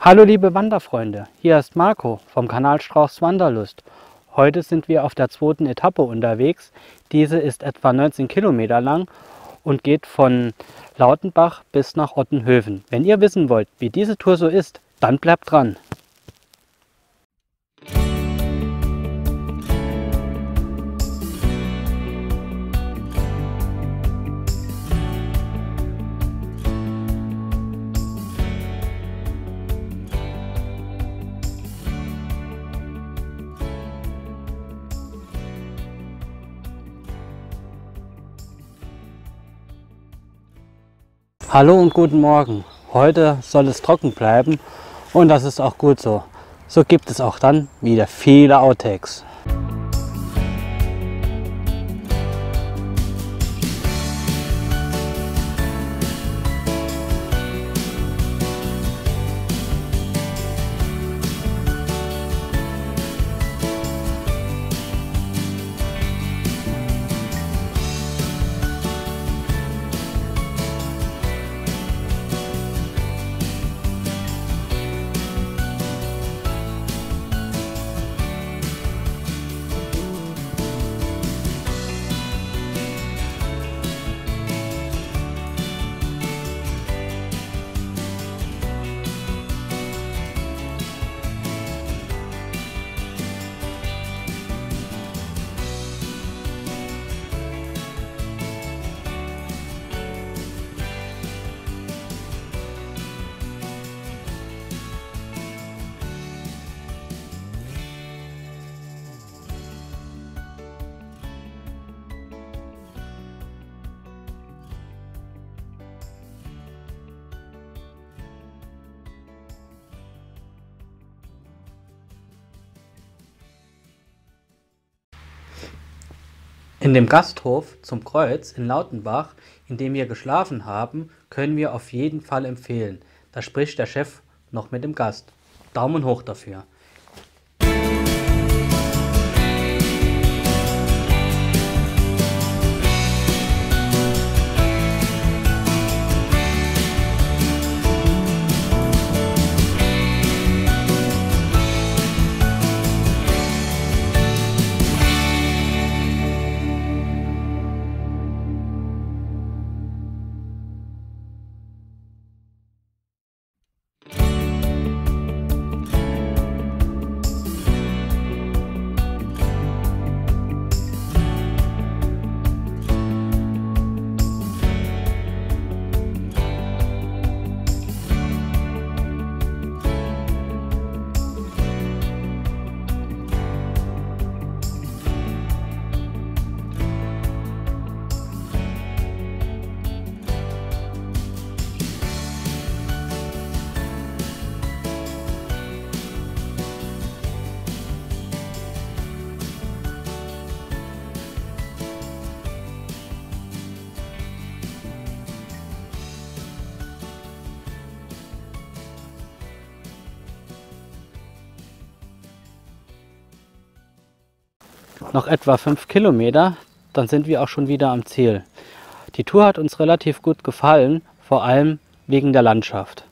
Hallo liebe Wanderfreunde, hier ist Marco vom Kanal Strauchs Wanderlust. Heute sind wir auf der zweiten Etappe unterwegs. Diese ist etwa 19 Kilometer lang und geht von Lautenbach bis nach Ottenhöven. Wenn ihr wissen wollt, wie diese Tour so ist, dann bleibt dran. Hallo und guten Morgen. Heute soll es trocken bleiben und das ist auch gut so. So gibt es auch dann wieder viele Outtakes. In dem Gasthof zum Kreuz in Lautenbach, in dem wir geschlafen haben, können wir auf jeden Fall empfehlen. Da spricht der Chef noch mit dem Gast. Daumen hoch dafür. Noch etwa 5 Kilometer, dann sind wir auch schon wieder am Ziel. Die Tour hat uns relativ gut gefallen, vor allem wegen der Landschaft.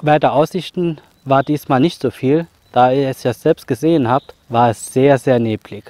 Weiter Aussichten war diesmal nicht so viel, da ihr es ja selbst gesehen habt, war es sehr, sehr neblig.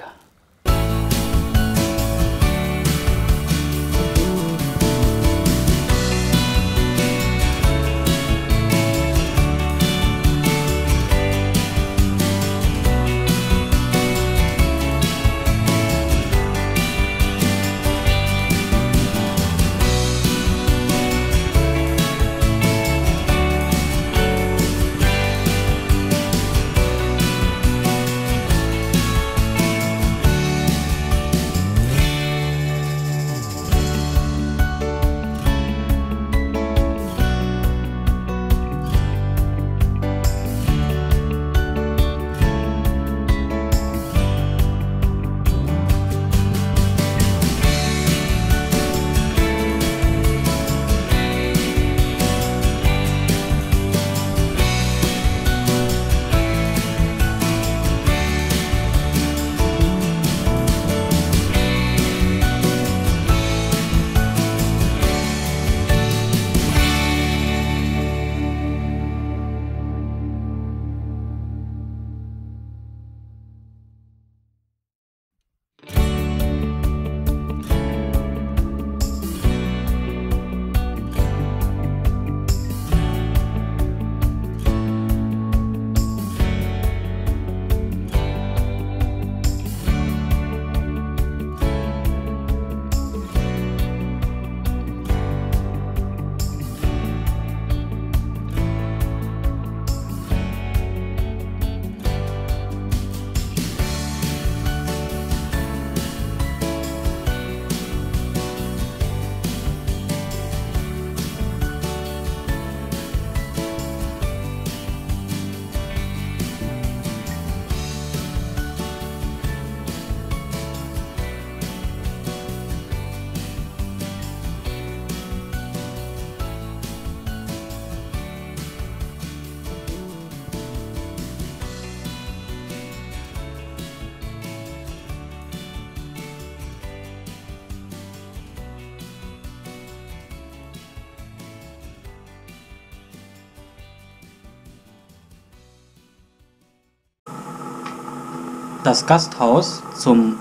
Das Gasthaus zum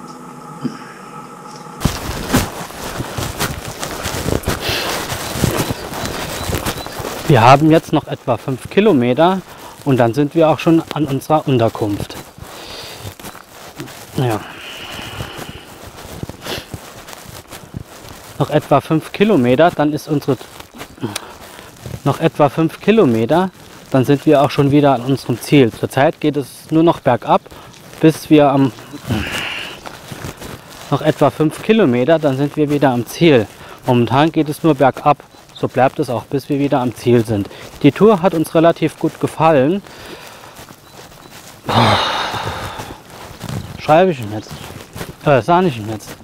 Wir haben jetzt noch etwa 5 Kilometer und dann sind wir auch schon an unserer Unterkunft. Ja. Noch etwa 5 Kilometer, dann ist unsere noch etwa 5 Kilometer, dann sind wir auch schon wieder an unserem Ziel. Zurzeit geht es nur noch bergab, bis wir am noch etwa 5 Kilometer, dann sind wir wieder am Ziel. Momentan geht es nur bergab. So bleibt es auch, bis wir wieder am Ziel sind. Die Tour hat uns relativ gut gefallen. Schreibe ich ihn jetzt? Äh, sah ich ihn jetzt?